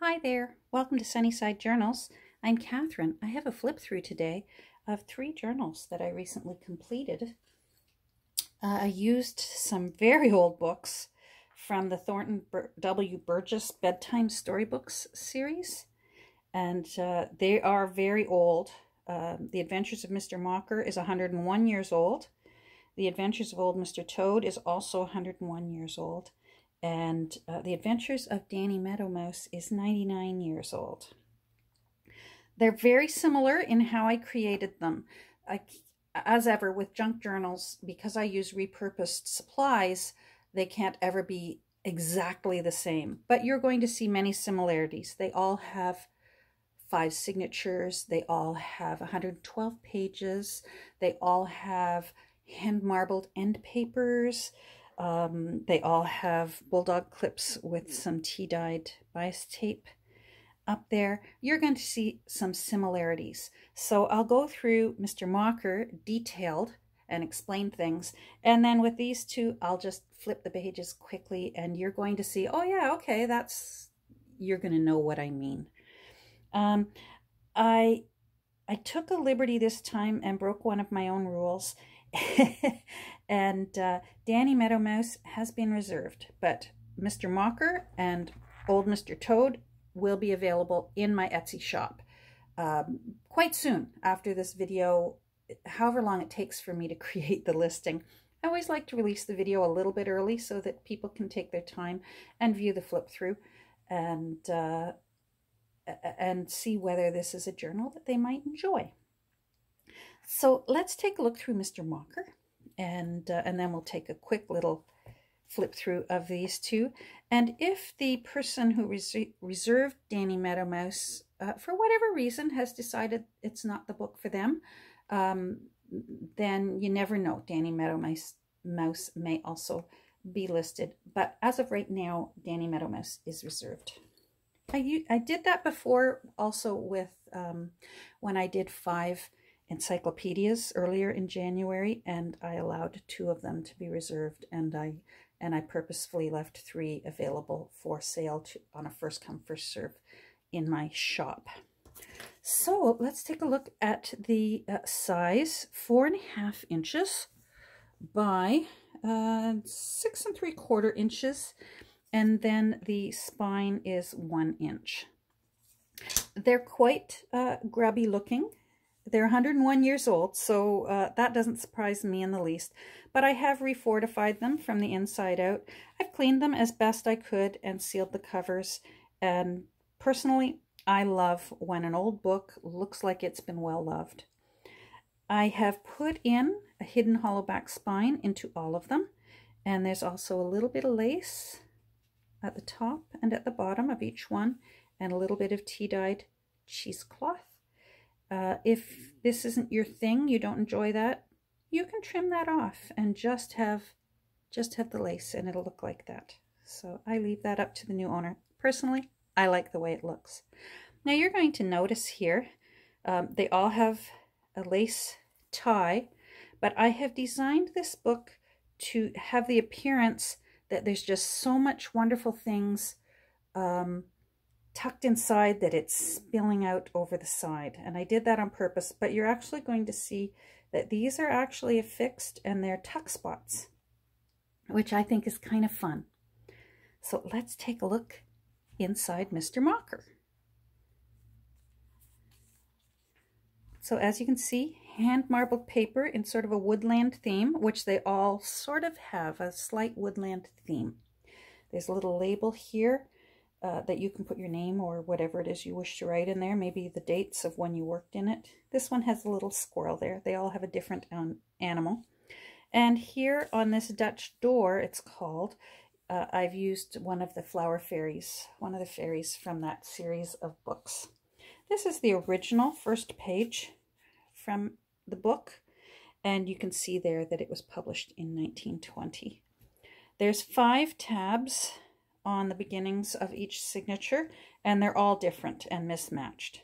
Hi there, welcome to Sunnyside Journals. I'm Catherine. I have a flip through today of three journals that I recently completed. Uh, I used some very old books from the Thornton W. Burgess Bedtime Storybooks series, and uh, they are very old. Uh, the Adventures of Mr. Mocker is 101 years old. The Adventures of Old Mr. Toad is also 101 years old. And uh, The Adventures of Danny Meadow Mouse is 99 years old. They're very similar in how I created them. I, as ever with junk journals, because I use repurposed supplies, they can't ever be exactly the same. But you're going to see many similarities. They all have five signatures. They all have 112 pages. They all have hand marbled end papers. Um, they all have bulldog clips with some tea-dyed bias tape up there. You're going to see some similarities. So I'll go through Mr. Mocker detailed and explain things. And then with these two, I'll just flip the pages quickly and you're going to see, oh yeah, okay, that's, you're going to know what I mean. Um, I, I took a liberty this time and broke one of my own rules and uh, Danny Meadow Mouse has been reserved, but Mr. Mocker and Old Mr. Toad will be available in my Etsy shop um, quite soon after this video, however long it takes for me to create the listing. I always like to release the video a little bit early so that people can take their time and view the flip through and uh, and see whether this is a journal that they might enjoy. So let's take a look through Mr. Mocker and, uh, and then we'll take a quick little flip through of these two. And if the person who res reserved Danny Meadow Mouse, uh, for whatever reason, has decided it's not the book for them, um, then you never know. Danny Meadow Mouse, Mouse may also be listed. But as of right now, Danny Meadow Mouse is reserved. I, I did that before also with um, when I did five encyclopedias earlier in January, and I allowed two of them to be reserved, and I and I purposefully left three available for sale to, on a first come first serve in my shop. So let's take a look at the uh, size, four and a half inches by uh, six and three quarter inches, and then the spine is one inch. They're quite uh, grubby looking they're 101 years old, so uh, that doesn't surprise me in the least. But I have refortified them from the inside out. I've cleaned them as best I could and sealed the covers. And personally, I love when an old book looks like it's been well loved. I have put in a hidden hollow back spine into all of them. And there's also a little bit of lace at the top and at the bottom of each one and a little bit of tea-dyed cheesecloth. Uh, if this isn't your thing, you don't enjoy that, you can trim that off and just have just have the lace and it'll look like that. So I leave that up to the new owner. Personally, I like the way it looks. Now you're going to notice here, um, they all have a lace tie, but I have designed this book to have the appearance that there's just so much wonderful things um, tucked inside that it's spilling out over the side. And I did that on purpose, but you're actually going to see that these are actually affixed and they're tuck spots, which I think is kind of fun. So let's take a look inside Mr. Mocker. So as you can see, hand marbled paper in sort of a woodland theme, which they all sort of have, a slight woodland theme. There's a little label here uh, that you can put your name or whatever it is you wish to write in there, maybe the dates of when you worked in it. This one has a little squirrel there. They all have a different um, animal. And here on this Dutch door, it's called, uh, I've used one of the flower fairies, one of the fairies from that series of books. This is the original first page from the book, and you can see there that it was published in 1920. There's five tabs on the beginnings of each signature, and they're all different and mismatched.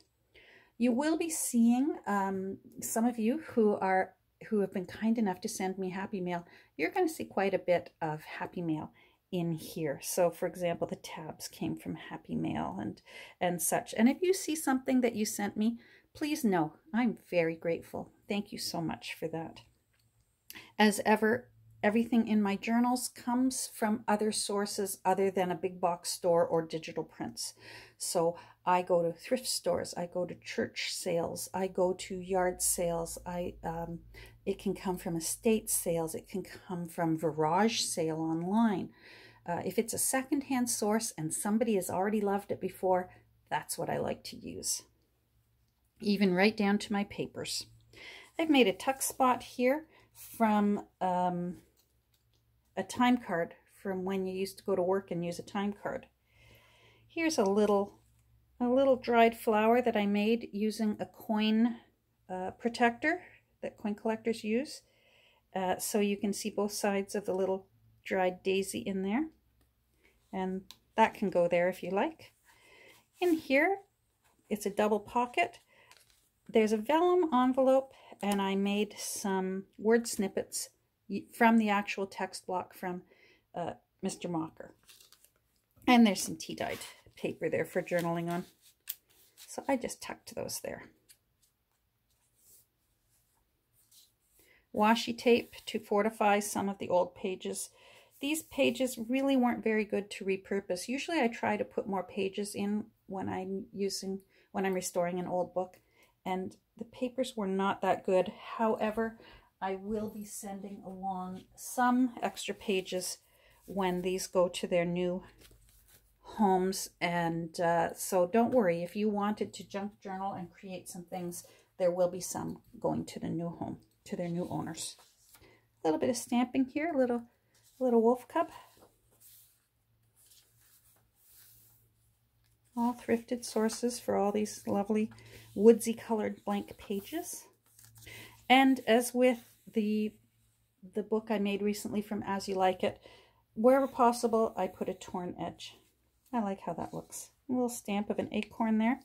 You will be seeing um, some of you who are who have been kind enough to send me Happy Mail. You're going to see quite a bit of Happy Mail in here. So for example, the tabs came from Happy Mail and, and such. And if you see something that you sent me, please know I'm very grateful. Thank you so much for that. As ever, everything in my journals comes from other sources other than a big box store or digital prints. So I go to thrift stores, I go to church sales, I go to yard sales, I um, it can come from estate sales, it can come from VarageSale online. Uh, if it's a secondhand source and somebody has already loved it before, that's what I like to use. Even right down to my papers. I've made a tuck spot here from um, a time card from when you used to go to work and use a time card. Here's a little a little dried flower that I made using a coin uh, protector that coin collectors use. Uh, so you can see both sides of the little dried daisy in there. And that can go there if you like. In here, it's a double pocket. There's a vellum envelope and I made some word snippets from the actual text block from uh, Mr. Mocker. And there's some tea-dyed paper there for journaling on. So I just tucked those there. Washi tape to fortify some of the old pages. These pages really weren't very good to repurpose. Usually I try to put more pages in when I'm using, when I'm restoring an old book. And the papers were not that good. However, I will be sending along some extra pages when these go to their new homes. And uh, so don't worry, if you wanted to junk journal and create some things, there will be some going to the new home, to their new owners. A little bit of stamping here, a little, little wolf cub. All thrifted sources for all these lovely woodsy colored blank pages. And as with the the book I made recently from As You Like It, wherever possible, I put a torn edge. I like how that looks. A little stamp of an acorn there.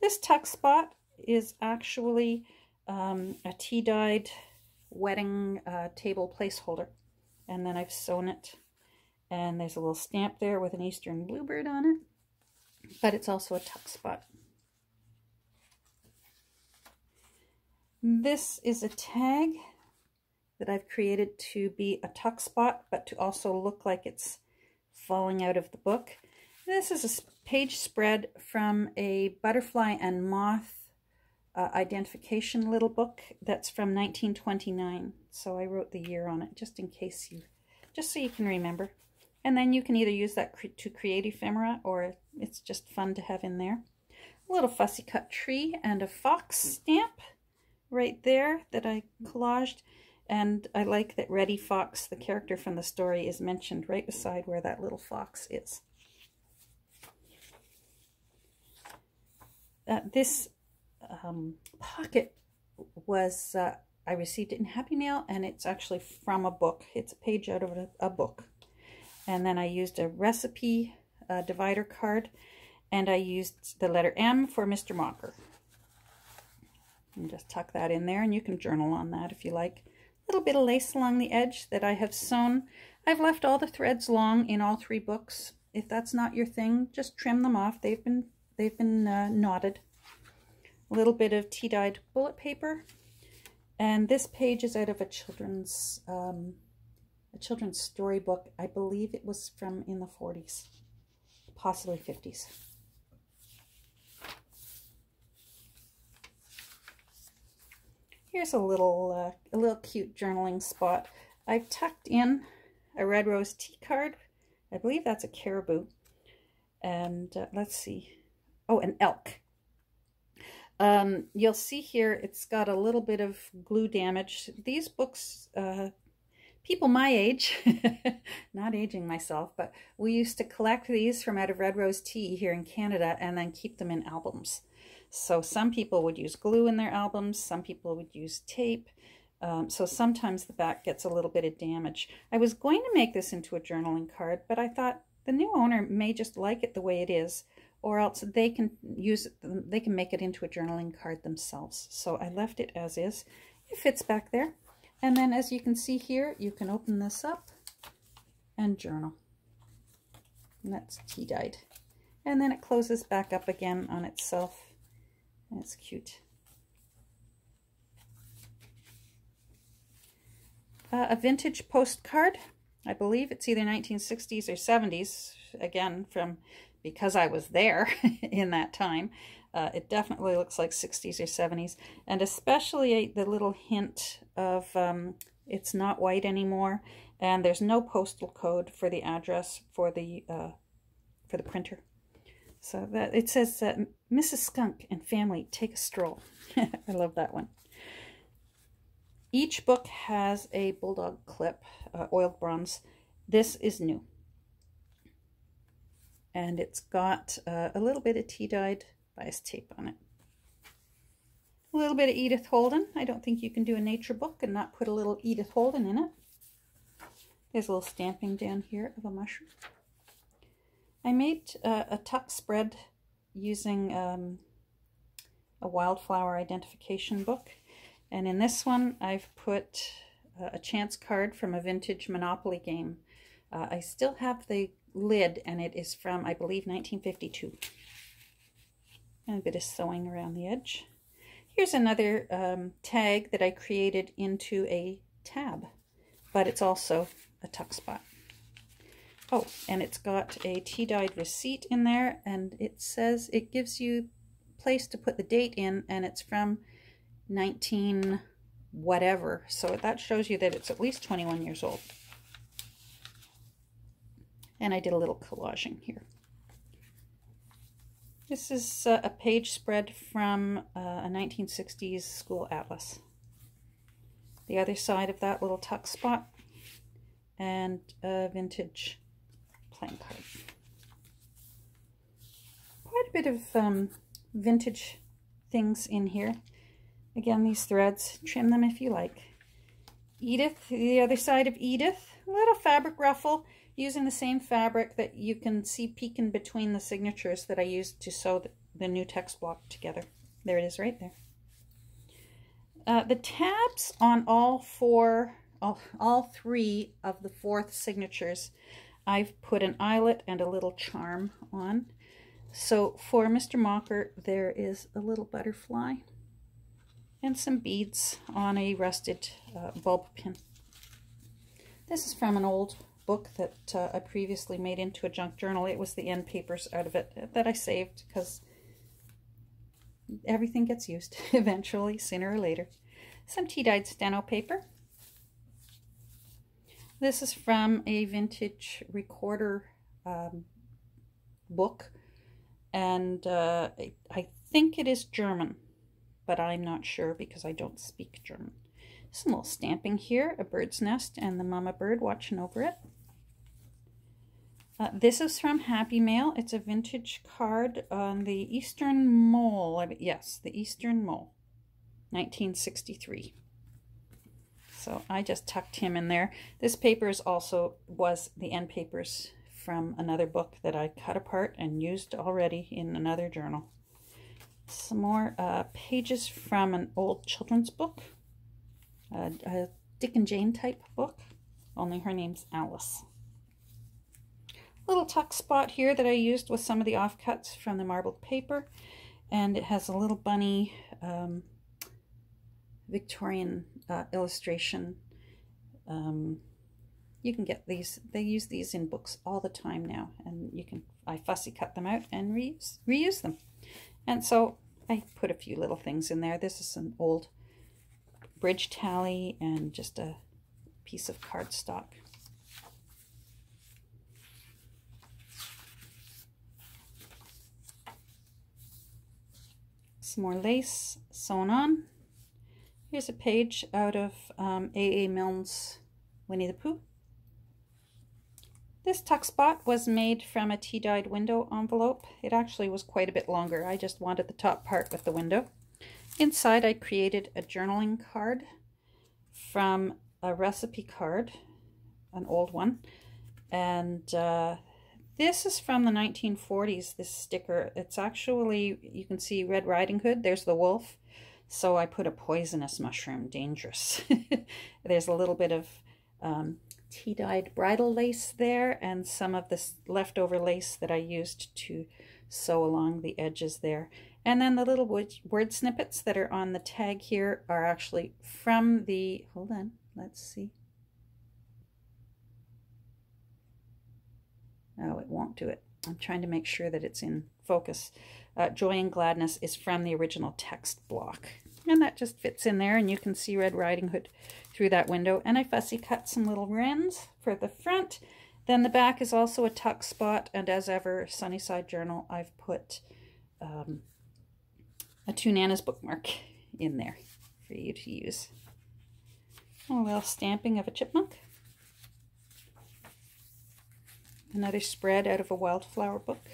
This tuck spot is actually um, a tea-dyed wedding uh, table placeholder. And then I've sewn it. And there's a little stamp there with an eastern bluebird on it. But it's also a tuck spot. This is a tag that I've created to be a tuck spot, but to also look like it's falling out of the book. This is a page spread from a butterfly and moth uh, identification little book that's from 1929. So I wrote the year on it just in case you, just so you can remember. And then you can either use that cre to create ephemera or it's just fun to have in there. A little fussy cut tree and a fox stamp right there that I collaged. And I like that Reddy Fox, the character from the story, is mentioned right beside where that little fox is. Uh, this um, pocket was, uh, I received it in Happy Mail, and it's actually from a book. It's a page out of a, a book. And then I used a recipe uh, divider card, and I used the letter M for Mr. Mocker. And just tuck that in there, and you can journal on that if you like. Little bit of lace along the edge that I have sewn. I've left all the threads long in all three books. If that's not your thing, just trim them off. They've been they've been uh, knotted. A little bit of tea-dyed bullet paper. And this page is out of a children's um, a children's storybook. I believe it was from in the 40s, possibly 50s. Here's a little, uh, a little cute journaling spot. I've tucked in a red rose tea card. I believe that's a caribou. And uh, let's see. Oh, an elk. Um, you'll see here it's got a little bit of glue damage. These books, uh, people my age, not aging myself, but we used to collect these from out of Red Rose Tea here in Canada and then keep them in albums. So some people would use glue in their albums, some people would use tape. Um, so sometimes the back gets a little bit of damage. I was going to make this into a journaling card, but I thought the new owner may just like it the way it is, or else they can use it, they can make it into a journaling card themselves. So I left it as is. It fits back there. And then as you can see here, you can open this up and journal. And that's tea dyed. And then it closes back up again on itself. It's cute. Uh, a vintage postcard. I believe it's either 1960s or 70s. Again, from because I was there in that time. Uh, it definitely looks like 60s or 70s. And especially the little hint of um, it's not white anymore. And there's no postal code for the address for the uh, for the printer. So that it says uh, Mrs. Skunk and family take a stroll. I love that one. Each book has a bulldog clip, uh, oiled bronze. This is new. And it's got uh, a little bit of tea-dyed bias tape on it. A little bit of Edith Holden. I don't think you can do a nature book and not put a little Edith Holden in it. There's a little stamping down here of a mushroom. I made uh, a tuck spread using um, a wildflower identification book. And in this one, I've put uh, a chance card from a vintage Monopoly game. Uh, I still have the lid, and it is from, I believe, 1952. And a bit of sewing around the edge. Here's another um, tag that I created into a tab, but it's also a tuck spot. Oh, and it's got a tea-dyed receipt in there, and it says it gives you place to put the date in, and it's from 19 whatever. So that shows you that it's at least 21 years old. And I did a little collaging here. This is uh, a page spread from uh, a 1960s school atlas. The other side of that little tuck spot and a vintage playing. Quite a bit of um, vintage things in here. Again, these threads, trim them if you like. Edith, the other side of Edith, a little fabric ruffle using the same fabric that you can see peeking between the signatures that I used to sew the, the new text block together. There it is right there. Uh, the tabs on all four, all, all three of the fourth signatures, I've put an eyelet and a little charm on. So for Mr. Mocker, there is a little butterfly and some beads on a rusted uh, bulb pin. This is from an old book that uh, I previously made into a junk journal. It was the end papers out of it that I saved because everything gets used eventually, sooner or later. Some tea-dyed steno paper. This is from a vintage recorder um, book, and uh, I, think it is German, but I'm not sure because I don't speak German. Some little stamping here, a bird's nest, and the mama bird watching over it. Uh, this is from Happy Mail. It's a vintage card on the Eastern Mole. Yes, the Eastern Mole, 1963. So I just tucked him in there. This paper is also was the end papers from another book that I cut apart and used already in another journal. Some more uh, pages from an old children's book, a, a Dick and Jane type book, only her name's Alice little tuck spot here that I used with some of the offcuts from the marbled paper. And it has a little bunny um, Victorian uh, illustration. Um, you can get these, they use these in books all the time now. And you can, I fussy cut them out and reuse, reuse them. And so I put a few little things in there. This is an old bridge tally and just a piece of cardstock. some more lace sewn on. Here's a page out of um, A.A. Milne's Winnie the Pooh. This tuck spot was made from a tea-dyed window envelope. It actually was quite a bit longer. I just wanted the top part with the window. Inside I created a journaling card from a recipe card, an old one. And uh, this is from the 1940s, this sticker. It's actually, you can see Red Riding Hood. There's the wolf. So I put a poisonous mushroom, dangerous. There's a little bit of um, tea-dyed bridal lace there and some of this leftover lace that I used to sew along the edges there. And then the little word snippets that are on the tag here are actually from the, hold on, let's see. Oh, it won't do it. I'm trying to make sure that it's in focus. Uh, Joy and Gladness is from the original text block. And that just fits in there and you can see Red Riding Hood through that window. And I fussy cut some little wrens for the front. Then the back is also a tuck spot. And as ever, Sunnyside Journal, I've put um, a Two Nanas bookmark in there for you to use. A little stamping of a chipmunk. Another spread out of a wildflower book.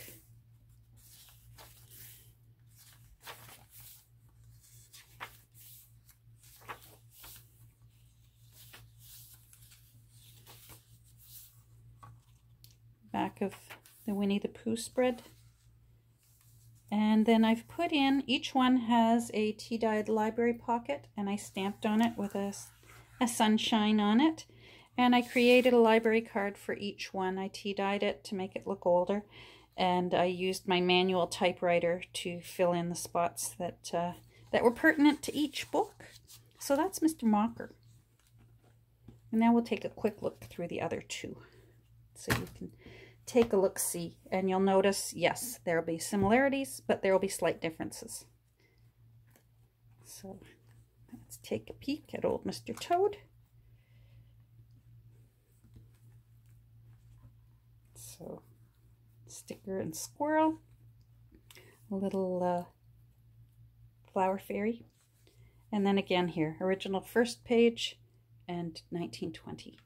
Back of the Winnie the Pooh spread. And then I've put in, each one has a tea-dyed library pocket, and I stamped on it with a, a sunshine on it. And I created a library card for each one. I tea-dyed it to make it look older. And I used my manual typewriter to fill in the spots that, uh, that were pertinent to each book. So that's Mr. Mocker. And now we'll take a quick look through the other two. So you can take a look-see. And you'll notice, yes, there will be similarities, but there will be slight differences. So let's take a peek at old Mr. Toad. So sticker and squirrel, a little uh, flower fairy, and then again here, original first page and 1920.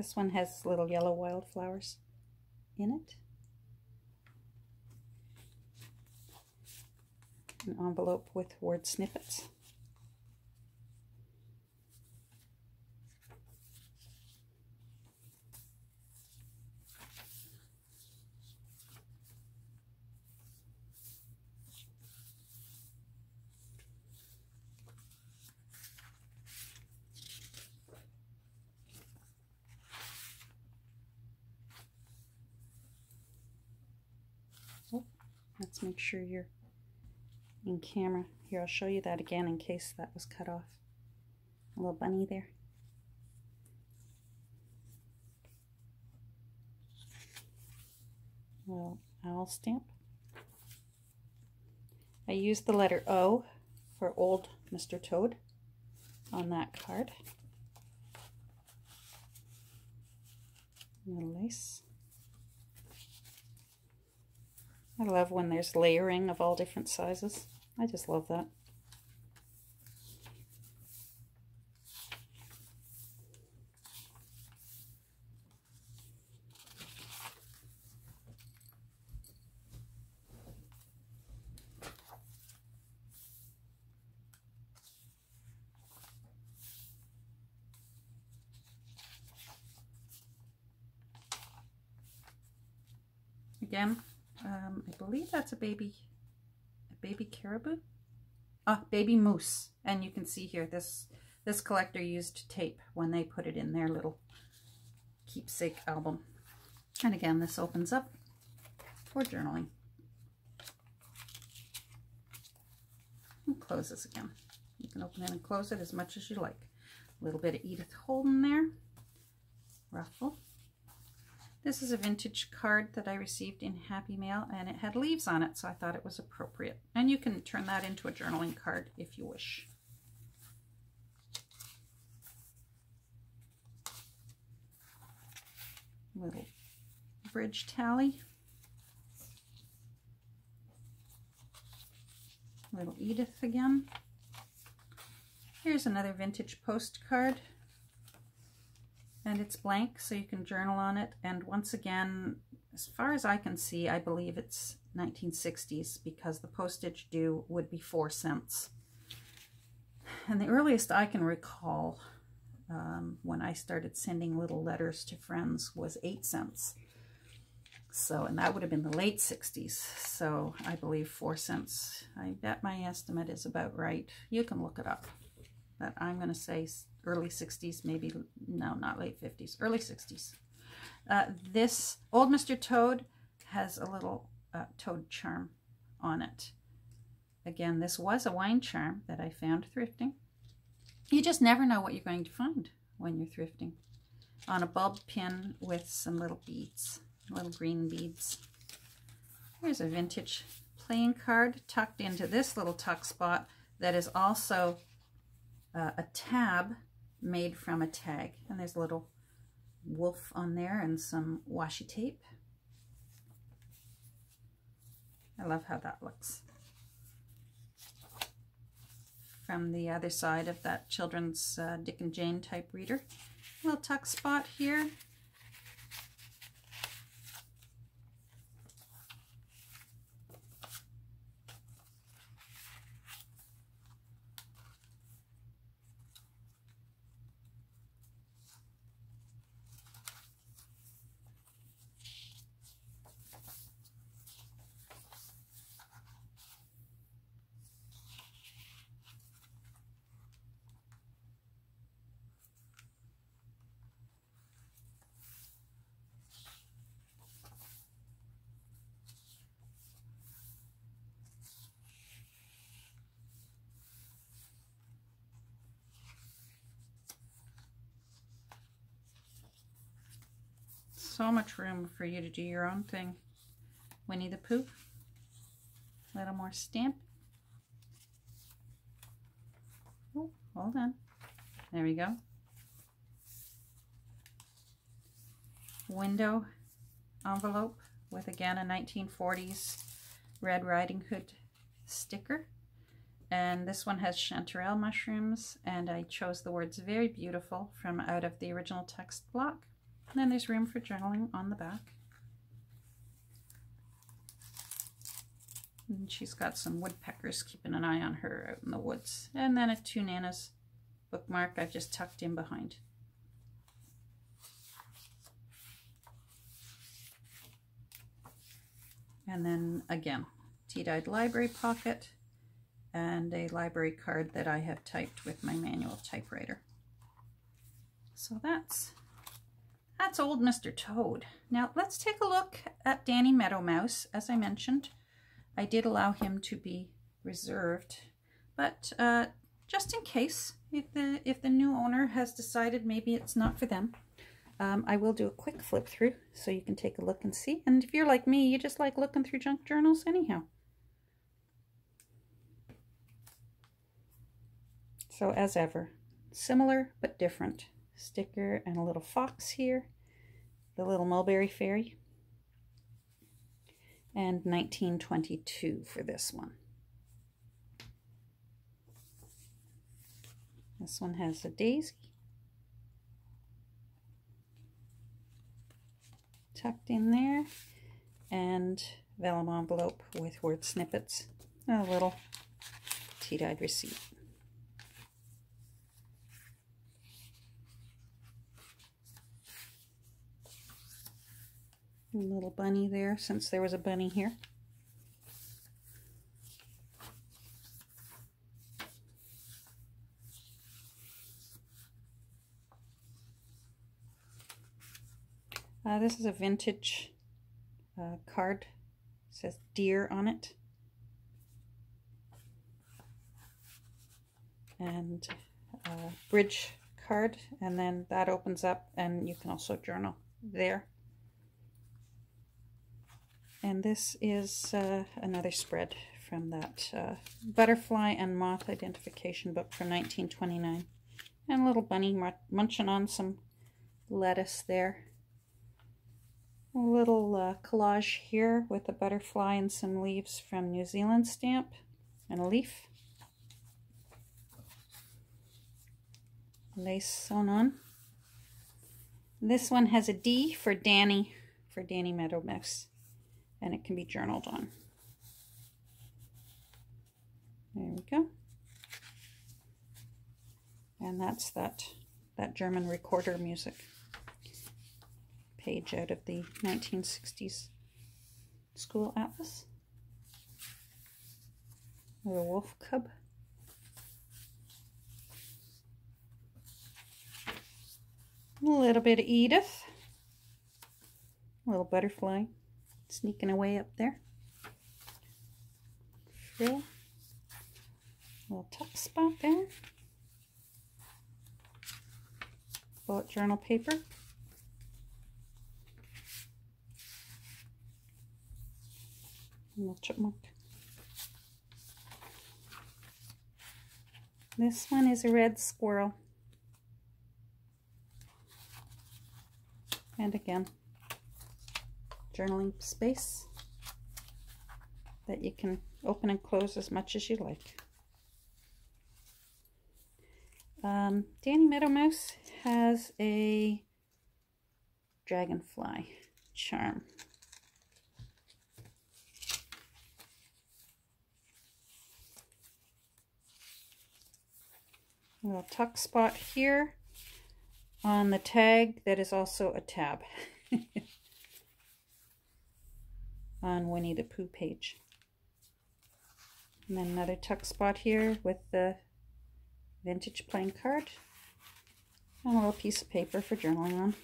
This one has little yellow wildflowers in it. An envelope with word snippets. Let's make sure you're in camera. Here, I'll show you that again in case that was cut off. A little bunny there. Little owl stamp. I used the letter O for old Mr. Toad on that card. Little lace. I love when there's layering of all different sizes. I just love that. Again, um, I believe that's a baby, a baby caribou. Ah, baby moose. And you can see here, this, this collector used tape when they put it in their little keepsake album. And again, this opens up for journaling. And closes again. You can open it and close it as much as you like. A little bit of Edith Holden there. Ruffle. This is a vintage card that I received in Happy Mail and it had leaves on it, so I thought it was appropriate. And you can turn that into a journaling card if you wish. Little bridge tally. Little Edith again. Here's another vintage postcard and it's blank so you can journal on it. And once again as far as I can see I believe it's 1960s because the postage due would be four cents. And the earliest I can recall um, when I started sending little letters to friends was eight cents. So and that would have been the late 60s so I believe four cents. I bet my estimate is about right. You can look it up. But I'm going to say early 60s, maybe, no, not late 50s, early 60s. Uh, this Old Mr. Toad has a little uh, toad charm on it. Again, this was a wine charm that I found thrifting. You just never know what you're going to find when you're thrifting. On a bulb pin with some little beads, little green beads. Here's a vintage playing card tucked into this little tuck spot that is also uh, a tab made from a tag. And there's a little wolf on there and some washi tape. I love how that looks. From the other side of that children's uh, Dick and Jane type reader. Little tuck spot here. So much room for you to do your own thing. Winnie the Pooh. A little more stamp. Oh, hold on. There we go. Window envelope with again a 1940s Red Riding Hood sticker. And this one has chanterelle mushrooms and I chose the words very beautiful from out of the original text block. And then there's room for journaling on the back. And she's got some woodpeckers keeping an eye on her out in the woods. And then a Two Nanas bookmark I've just tucked in behind. And then again, tea-dyed library pocket and a library card that I have typed with my manual typewriter. So that's that's old Mr. Toad. Now let's take a look at Danny Meadow Mouse. As I mentioned, I did allow him to be reserved, but uh, just in case, if the, if the new owner has decided maybe it's not for them, um, I will do a quick flip through so you can take a look and see. And if you're like me, you just like looking through junk journals anyhow. So as ever, similar but different sticker and a little fox here, the little mulberry fairy, and 1922 for this one. This one has a daisy tucked in there and vellum envelope with word snippets, a little tea-dyed receipt. Little bunny there, since there was a bunny here. Uh, this is a vintage uh, card. It says deer on it. And uh, bridge card. And then that opens up and you can also journal there. And this is uh, another spread from that uh, Butterfly and Moth Identification book from 1929. And a little bunny munching on some lettuce there. A little uh, collage here with a butterfly and some leaves from New Zealand stamp and a leaf. Lace sewn on. This one has a D for Danny, for Danny Meadowmouse and it can be journaled on. There we go. And that's that, that German recorder music page out of the 1960s school atlas. The wolf cub. A little bit of Edith. A little butterfly sneaking away up there. Frill. Little tuck spot there. Bullet journal paper. Little chipmunk. This one is a red squirrel. And again, journaling space that you can open and close as much as you like. Um, Danny Meadowmouse has a dragonfly charm. A little tuck spot here on the tag that is also a tab on Winnie the Pooh page. And then another tuck spot here with the vintage playing card and a little piece of paper for journaling on.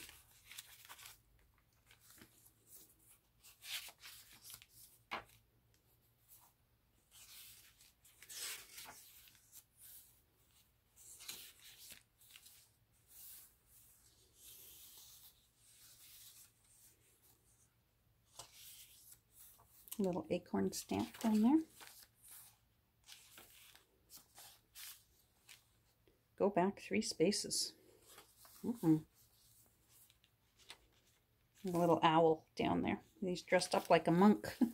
Little acorn stamp down there. Go back three spaces. Mm. A little owl down there. He's dressed up like a monk.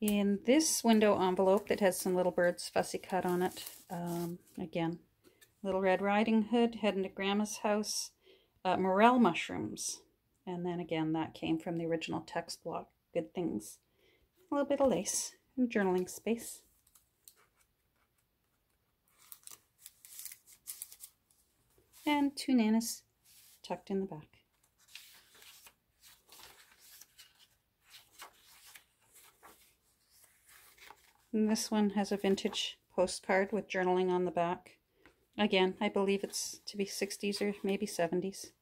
In this window envelope that has some little birds fussy cut on it, um, again, Little Red Riding Hood heading to Grandma's house, uh, morel mushrooms, and then again, that came from the original text block, Good Things. A little bit of lace and journaling space. And two nanas tucked in the back. And this one has a vintage postcard with journaling on the back. Again, I believe it's to be 60s or maybe 70s.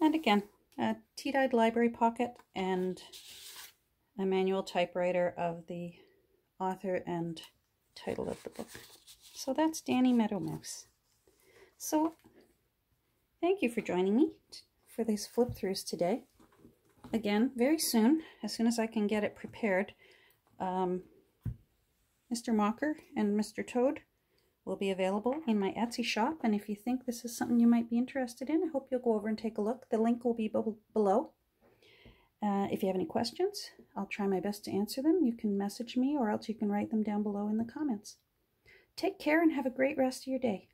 And again, a tea-dyed library pocket and a manual typewriter of the author and title of the book. So that's Danny Meadowmouse. So thank you for joining me for these flip throughs today. Again, very soon, as soon as I can get it prepared, um, Mr. Mocker and Mr. Toad will be available in my Etsy shop. And if you think this is something you might be interested in, I hope you'll go over and take a look. The link will be below. Uh, if you have any questions, I'll try my best to answer them. You can message me or else you can write them down below in the comments. Take care and have a great rest of your day.